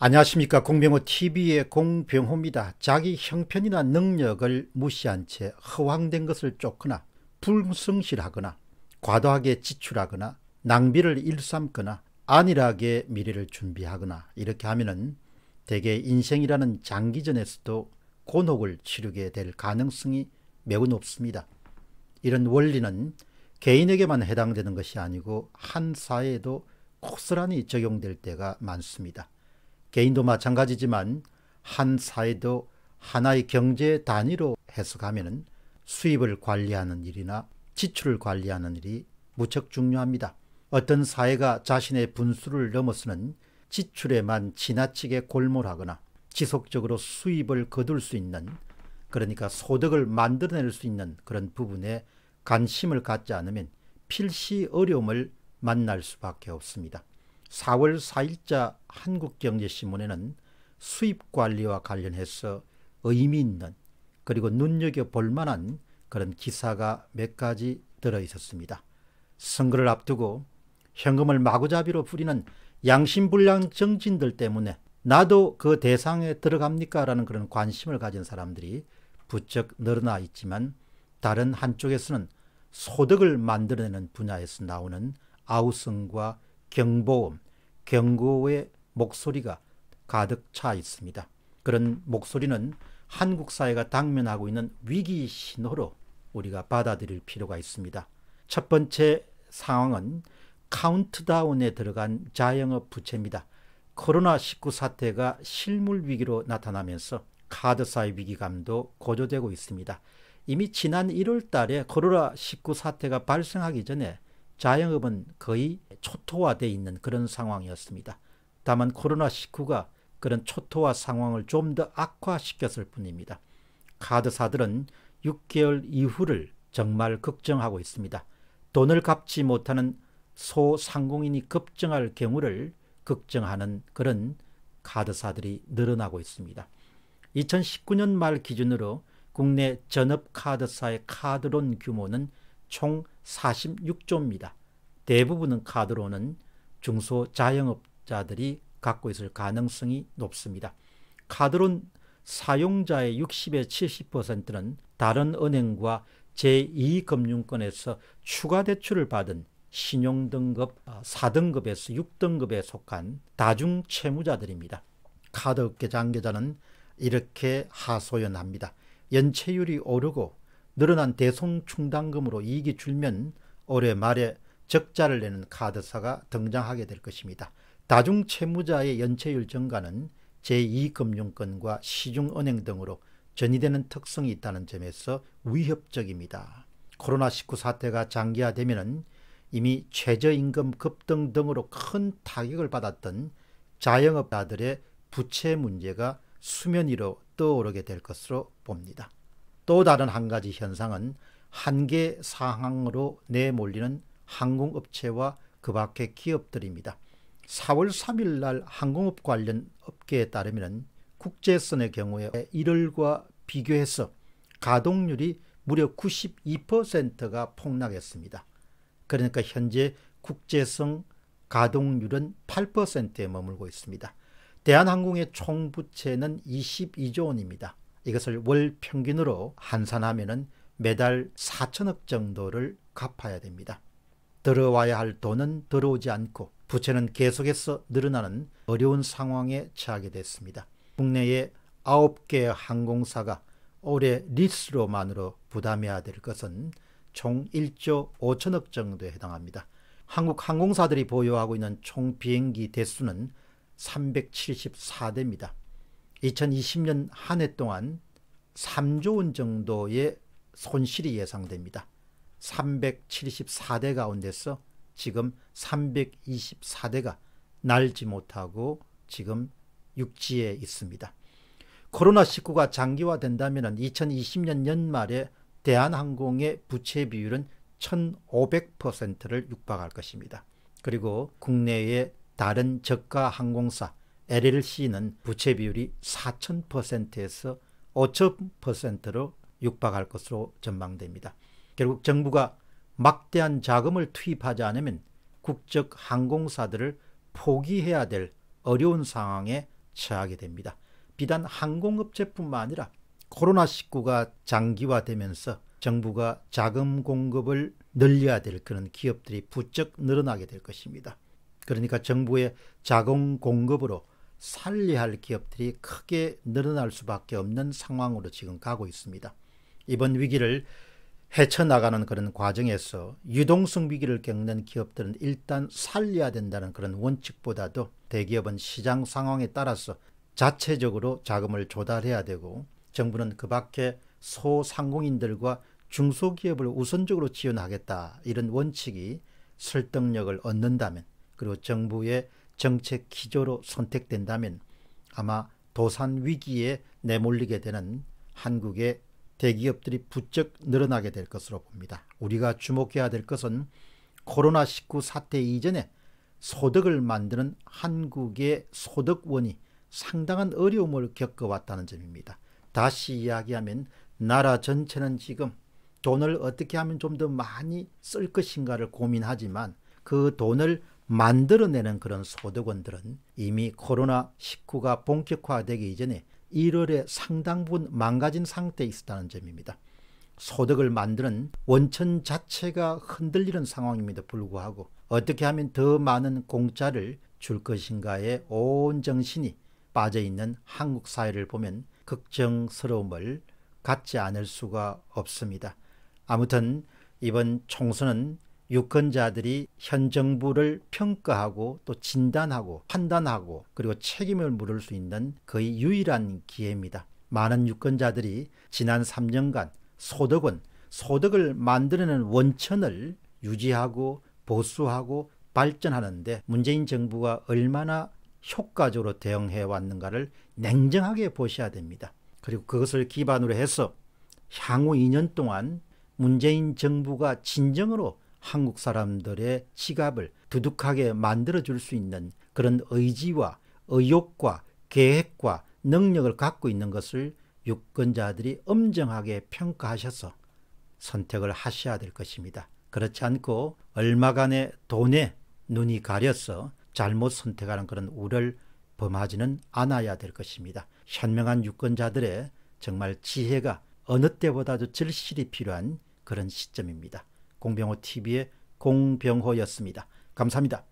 안녕하십니까 공병호.tv의 공병호입니다. 자기 형편이나 능력을 무시한 채 허황된 것을 쫓거나 불성실하거나 과도하게 지출하거나 낭비를 일삼거나 안일하게 미래를 준비하거나 이렇게 하면 대개 인생이라는 장기전에서도 곤혹을 치르게 될 가능성이 매우 높습니다. 이런 원리는 개인에게만 해당되는 것이 아니고 한 사회에도 고스란히 적용될 때가 많습니다. 개인도 마찬가지지만 한 사회도 하나의 경제 단위로 해석하면 수입을 관리하는 일이나 지출을 관리하는 일이 무척 중요합니다. 어떤 사회가 자신의 분수를 넘어서는 지출에만 지나치게 골몰하거나 지속적으로 수입을 거둘 수 있는 그러니까 소득을 만들어낼 수 있는 그런 부분에 관심을 갖지 않으면 필시 어려움을 만날 수밖에 없습니다. 4월 4일자 한국경제신문에는 수입관리와 관련해서 의미 있는 그리고 눈여겨볼 만한 그런 기사가 몇 가지 들어 있었습니다. 선거를 앞두고 현금을 마구잡이로 부리는 양심불량 정진들 때문에 나도 그 대상에 들어갑니까? 라는 그런 관심을 가진 사람들이 부쩍 늘어나 있지만 다른 한쪽에서는 소득을 만들어내는 분야에서 나오는 아우성과 경보음, 경고의 목소리가 가득 차 있습니다. 그런 목소리는 한국 사회가 당면하고 있는 위기 신호로 우리가 받아들일 필요가 있습니다. 첫 번째 상황은 카운트다운에 들어간 자영업 부채입니다. 코로나19 사태가 실물 위기로 나타나면서 카드사의 위기감도 고조되고 있습니다. 이미 지난 1월 달에 코로나19 사태가 발생하기 전에 자영업은 거의 초토화되어 있는 그런 상황이었습니다. 다만 코로나19가 그런 초토화 상황을 좀 더 악화시켰을 뿐입니다. 카드사들은 6개월 이후를 정말 걱정하고 있습니다. 돈을 갚지 못하는 소상공인이 급증할 경우를 걱정하는 그런 카드사들이 늘어나고 있습니다. 2019년 말 기준으로 국내 전업카드사의 카드론 규모는 총 46조입니다. 대부분은 카드론은 중소자영업자들이 갖고 있을 가능성이 높습니다. 카드론 사용자의 60에 70%는 다른 은행과 제2금융권에서 추가 대출을 받은 신용등급 4등급에서 아, 6등급에 속한 다중채무자들입니다. 카드업계 장계자는 이렇게 하소연합니다. 연체율이 오르고 늘어난 대손 충당금으로 이익이 줄면 올해 말에 적자를 내는 카드사가 등장하게 될 것입니다. 다중채무자의 연체율 증가는 제2금융권과 시중은행 등으로 전이되는 특성이 있다는 점에서 위협적입니다. 코로나19 사태가 장기화되면 이미 최저임금 급등 등으로 큰 타격을 받았던 자영업자들의 부채 문제가 수면 위로 떠오르게 될 것으로 봅니다. 또 다른 한 가지 현상은 한계 상황으로 내몰리는 항공업체와 그 밖의 기업들입니다. 4월 3일 날 항공업 관련 업계에 따르면 국제선의 경우에 1월과 비교해서 가동률이 무려 92%가 폭락했습니다. 그러니까 현재 국제선 가동률은 8%에 머물고 있습니다. 대한항공의 총부채는 22조 원입니다. 이것을 월 평균으로 환산하면 매달 4천억 정도를 갚아야 됩니다. 들어와야 할 돈은 들어오지 않고 부채는 계속해서 늘어나는 어려운 상황에 처하게 됐습니다. 국내의 9개 항공사가 올해 리스료만으로 부담해야 될 것은 총 1조 5천억 정도에 해당합니다. 한국 항공사들이 보유하고 있는 총 비행기 대수는 374대입니다. 2020년 한 해 동안 3조 원 정도의 손실이 예상됩니다. 374대 가운데서 지금 324대가 날지 못하고 지금 육지에 있습니다. 코로나19가 장기화된다면 2020년 연말에 대한항공의 부채 비율은 1500%를 육박할 것입니다. 그리고 국내의 다른 저가 항공사 LLC는 부채 비율이 4000%에서 5000%로 육박할 것으로 전망됩니다. 결국 정부가 막대한 자금을 투입하지 않으면 국적 항공사들을 포기해야 될 어려운 상황에 처하게 됩니다. 비단 항공업체뿐만 아니라 코로나19가 장기화되면서 정부가 자금 공급을 늘려야 될 그런 기업들이 부쩍 늘어나게 될 것입니다. 그러니까 정부의 자금 공급으로 살려야 할 기업들이 크게 늘어날 수밖에 없는 상황으로 지금 가고 있습니다. 이번 위기를 헤쳐나가는 그런 과정에서 유동성 위기를 겪는 기업들은 일단 살려야 된다는 그런 원칙보다도 대기업은 시장 상황에 따라서 자체적으로 자금을 조달해야 되고 정부는 그 밖에 소상공인들과 중소기업을 우선적으로 지원하겠다 이런 원칙이 설득력을 얻는다면 그리고 정부의 정책 기조로 선택된다면 아마 도산 위기에 내몰리게 되는 한국의 대기업들이 부쩍 늘어나게 될 것으로 봅니다. 우리가 주목해야 될 것은 코로나19 사태 이전에 소득을 만드는 한국의 소득원이 상당한 어려움을 겪어왔다는 점입니다. 다시 이야기하면 나라 전체는 지금 돈을 어떻게 하면 좀 더 많이 쓸 것인가를 고민하지만 그 돈을 만들어내는 그런 소득원들은 이미 코로나19가 본격화되기 이전에 1월에 상당 부분 망가진 상태에 있었다는 점입니다. 소득을 만드는 원천 자체가 흔들리는 상황임에도 불구하고 어떻게 하면 더 많은 공짜를 줄 것인가에 온 정신이 빠져있는 한국 사회를 보면 걱정스러움을 갖지 않을 수가 없습니다. 아무튼 이번 총선은 유권자들이 현 정부를 평가하고 또 진단하고 판단하고 그리고 책임을 물을 수 있는 거의 유일한 기회입니다. 많은 유권자들이 지난 3년간 소득은 소득을 만들어내는 원천을 유지하고 보수하고 발전하는데 문재인 정부가 얼마나 효과적으로 대응해 왔는가를 냉정하게 보셔야 됩니다. 그리고 그것을 기반으로 해서 향후 2년 동안 문재인 정부가 진정으로 한국 사람들의 지갑을 두둑하게 만들어 줄 수 있는 그런 의지와 의욕과 계획과 능력을 갖고 있는 것을 유권자들이 엄정하게 평가하셔서 선택을 하셔야 될 것입니다. 그렇지 않고 얼마간의 돈에 눈이 가려서 잘못 선택하는 그런 우를 범하지는 않아야 될 것입니다. 현명한 유권자들의 정말 지혜가 어느 때보다도 절실히 필요한 그런 시점입니다. 공병호 TV의 공병호였습니다. 감사합니다.